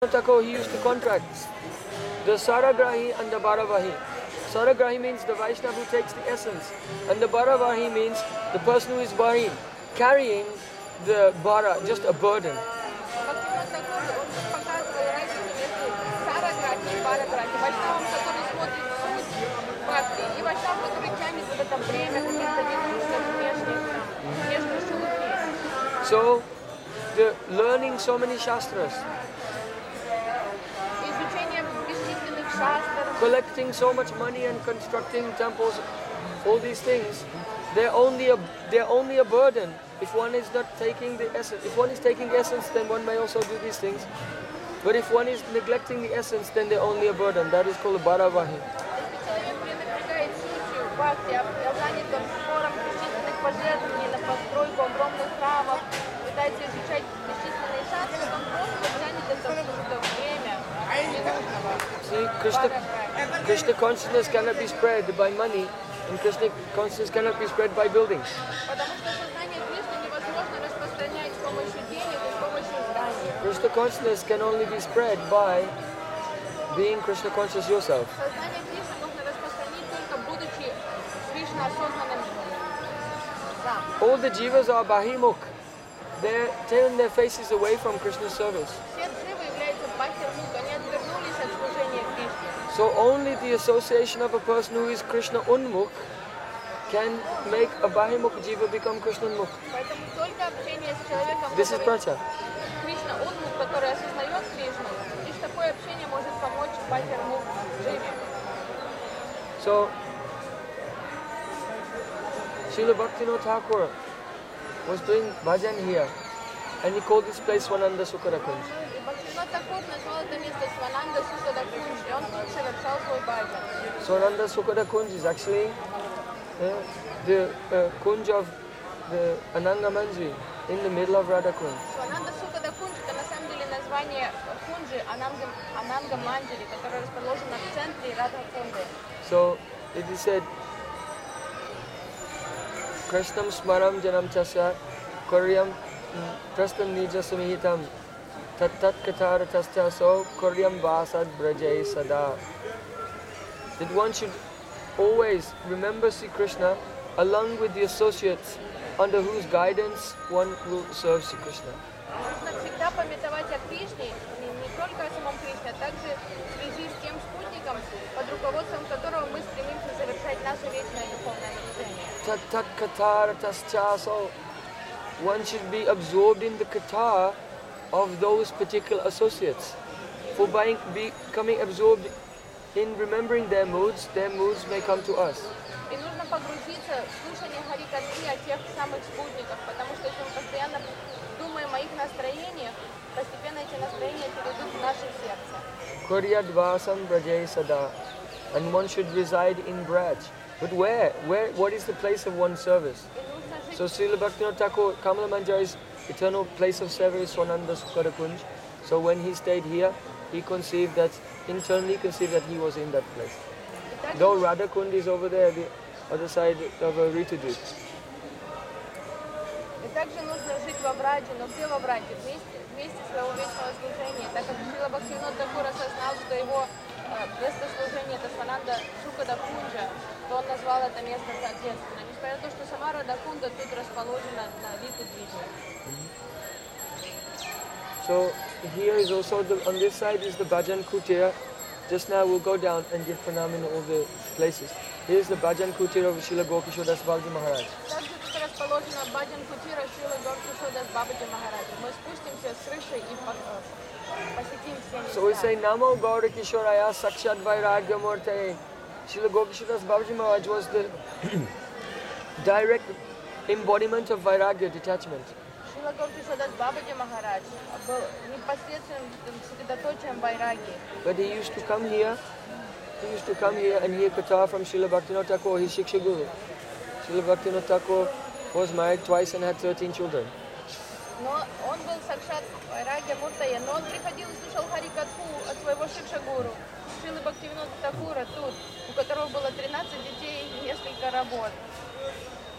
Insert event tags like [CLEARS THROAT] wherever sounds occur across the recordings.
Tako, he used to contract the Saragrahi and the Bharavahi. Saragrahi means the Vaishnava who takes the essence, and the Bharavahi means the person who is Bari, carrying the Bara, just a burden. So, the learning so many shastras, collecting so much money and constructing temples, all these things, they're only a, they're only a burden. If one is not taking the essence, if one is taking essence, then one may also do these things. But if one is neglecting the essence, then they're only a burden. That is called Bharavahi. пытается изучать бесчисленные он просто тянет это время. See, Krishna, Krishna consciousness cannot be spread by money, and Krishna consciousness cannot be spread by buildings. Krishna consciousness can only be spread by being Krishna conscious yourself. All the jivas are bahimuk. They turn their faces away from Krishna's service. So only the association of a person who is Krishna unmukh can make a bahimukh jiva become Krishna unmukh. Поэтому только общение с человеком, This is который pracha. Кришна Унмук, который осознает Кришну, лишь такое общение может помочь бахирмук живе. So Srila Bhaktivinoda Thakur was doing bhajan here and he called this place Swananda Sukhara Kunj. И Бхактивинод Такур назвал это место Свананда Сукада Son Sukada Kunj is actually uh, the uh, eh, Kunj of the Ananga Manjari in the middle of Radha Kund. Это на самом деле название в центре So it is said Krishnam Smaram Janam Chasya Koryam mm, Krishnam Nija Samhitam. Tat Tat Kathara Tasya So Koryam Vasad Brajai Sada that one should always remember Sri Krishna along with the associates under whose guidance one will serve Sri Krishna. One should be absorbed in the katha of those particular associates. For by becoming absorbed in remembering their moods, their moods may come to us. И нужно погрузиться в слушание Харикатхи о тех самых спутниках, потому что если мы постоянно думаем о их настроениях, постепенно эти настроения перейдут в наше сердце. Kuryadvasam Brajay Sada. And one should reside in Braj. But where? Where? What is the place of one's service? И нужно жить So Srila Bhaktivinoda Thakur, Kamala Manjari's eternal place of service, Swananda Sukhara Kunj. So when he stayed here, he conceived that, internally conceived that he was in that place. Though Radha Kund is over there, the other side of a Ritudut. и также нужно жить во Браде, но где во Браде? Вместе, вместе своего вечного служения. Так как Шила Бхактивинод Такур осознал, что его э, место служения это Свананда Шукада Кунджа, то он назвал это место соответственно. Несмотря на то, что сама Рада Кунда тут расположена на Виту Движе. So here is also the, on this side is the Bhajan Kutir. Just now we'll go down and give pranam in all the places. Here is the Bhajan Kutir of Srila Gaurakishore Das Babaji Maharaj. So we say Namo Gaura Kishoraya Sakshat Vairagya Murte. Srila Gaurakishore Das Babaji Maharaj was the [CLEARS THROAT] direct embodiment of Vairagya detachment. Шила Горки Шода с Бабаджи Махарадж был непосредственным сосредоточием Байраги. But he used to come here, he used to come here and hear Katha from Srila Bhaktivinoda Thakur, his Shiksha Guru. Srila Bhaktivinoda Thakur was married twice and had 13 children. Но он был Сакшат Байраги Муртая, но он приходил и слушал Харикатху от своего Шикшагуру, Шилы Бхактивинода Такура тут, у которого было 13 детей и несколько работ.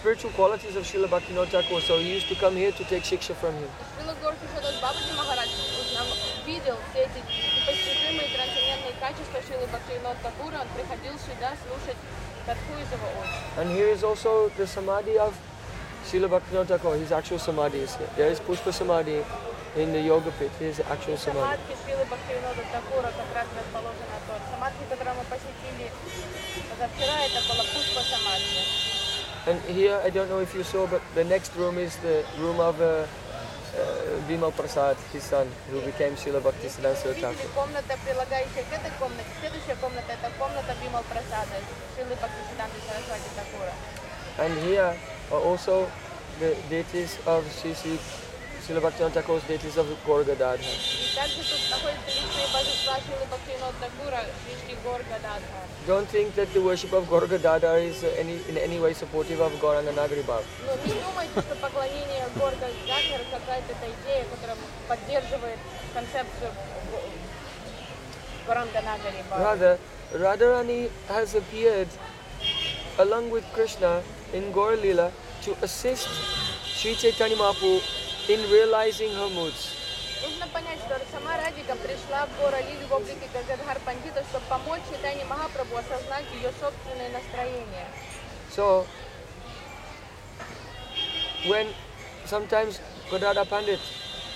spiritual qualities of Srila Bhaktivinoda Thakur, so he used to come here to take shiksha from him. And here is also the samadhi of Srila Bhaktivinoda Thakur, his actual samadhi is here. There is Pushpa Samadhi in the Yoga Pith, his actual samadhi. And here, I don't know if you saw, but the next room is the room of uh, uh Vimal Prasad, his son, who became Srila Bhaktisiddhanta Saraswati Thakur. And here are also the deities of Srila Горга Также тут находится личное Вишни Горга Don't think that the worship of Gaura Gadadhar is uh, any, in any way supportive of Gauranganagari Bhav. Ну, не думайте, что поклонение Горга какая-то идея, которая поддерживает концепцию Rather, Radharani has appeared along with Krishna in Gaur Lila to assist Sri Chaitanya Mahaprabhu in realizing her moods. So, when sometimes Gadadhar Pandit,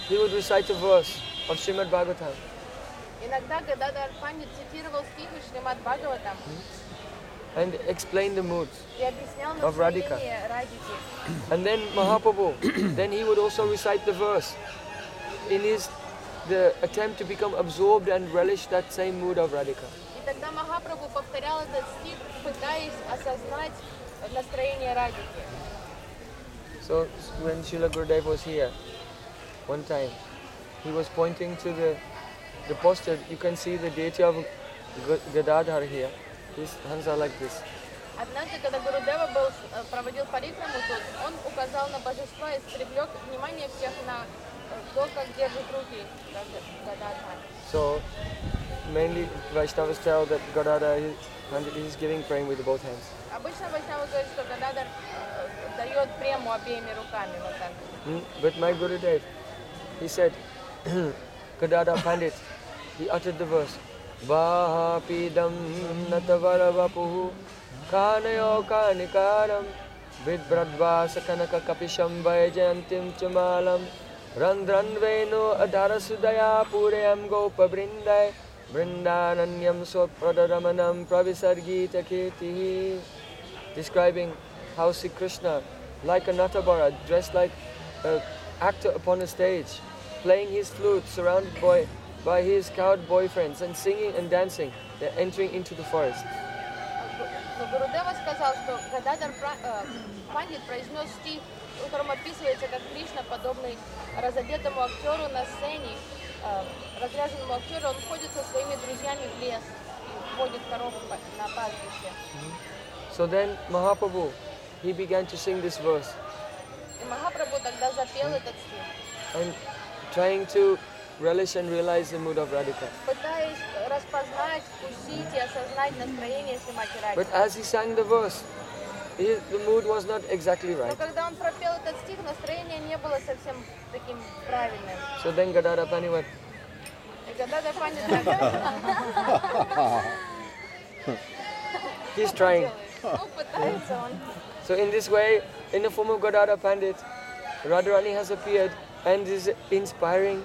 he would recite a verse of Shrimad Bhagavatam and explain the moods. и объяснял Of Radhika. настроение Радики. And then Mahaprabhu, [CLEARS THROAT] then he would also recite the verse in his the attempt to become absorbed and relish that same mood of Radhika. И тогда Махапрабху повторял этот стих, пытаясь осознать настроение Радики. So when Srila Gurudev was here, one time, he was pointing to the the posture. You can see the deity of G- Gadadhar here. His hands are like this. Однако, когда Гурудева был, проводил парикраму тут, он указал на божество и привлек внимание всех на то, как держит руки Гададхар. So, mainly Vaishnavas tell that Gadadhar is giving prem with both hands. Обычно Вайшнава говорит, что Гададар дает прему обеими руками, вот так. But my Gurudev, he said, Gadadhar Pandit, he uttered the verse, वाहापीदं नतवरवपुः। कानयो कानिकारं विभ्रद्वासकनककपिशं वैजयन्तीं च मालं रन्ध्रन् वेणु अधरसुदया पूरयं गोपवृन्दय वृन्दारण्यं स्वप्रदरमनं प्रविसर्गीतकीर्तिः। Describing how Shri Krishna like a Natabar dress like act upon stage stage playing his flute सुरान् by his cowed boyfriends, and singing and dancing, they're entering into the forest. Но Гурудева сказал, что Гададар Пра- э, Пандит произнес стих, в котором описывается, как Кришна, подобный разодетому актеру на сцене, э, разряженному актеру, он ходит со своими друзьями в лес и водит коров по- на пастбище. So then Mahaprabhu, he began to sing this verse И Махапрабху тогда запел этот стих, and trying to relish and realize the mood of Radhika. But as he sang the verse, he, the mood was not exactly right. So then Gadarapani went. He's trying. So in this way, in the form of Gadadhar Pandit, Radharani has appeared and is inspiring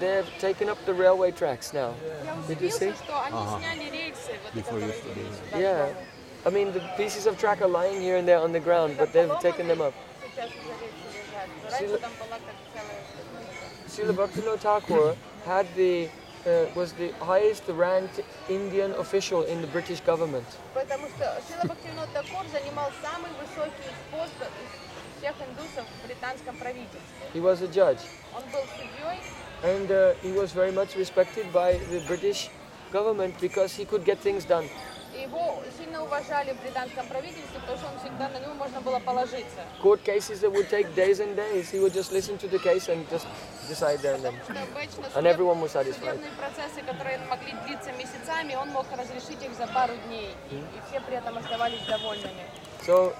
they've taken up the railway tracks now. Я Did you see? удивился, что они Ага. сняли рельсы, вот, Before которые yesterday. вели сюда. Yeah. I mean, the pieces of track are lying here and there on the ground, but they've taken them up. Сейчас уже рельсы лежат. Раньше Сила- там была как целая... Srila Bhaktivinoda Thakur had the uh, was the highest ranked Indian official in the British government. Потому что Шила Бхактивинод Такур занимал самый высокий пост из всех индусов в британском правительстве. He was a judge, Он был судьей, and uh, he was very much respected by the British government because he could get things done. и его сильно уважали в британском правительстве, потому что он всегда на него можно было положиться. Court cases that would take days and days, he would just listen to the case and just decide there and then. Что обычно And судеб- everyone was satisfied. судебные процессы, которые могли длиться месяцами, он мог разрешить их за пару дней, и, и все при этом оставались довольными. So